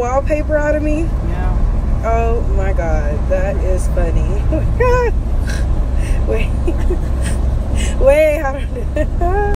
wallpaper out of me? Yeah. Oh my god, that is funny. Wait. Wait, how